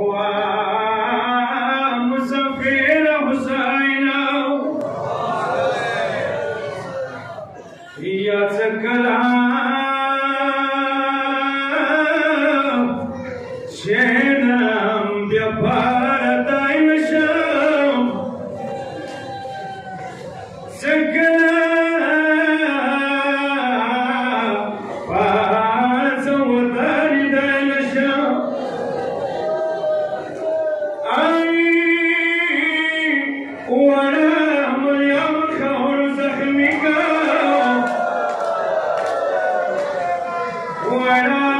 Wow. I Buenas.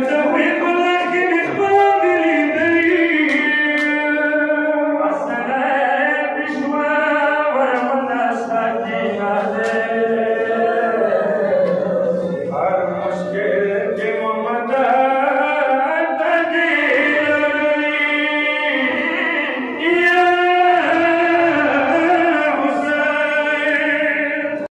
the wind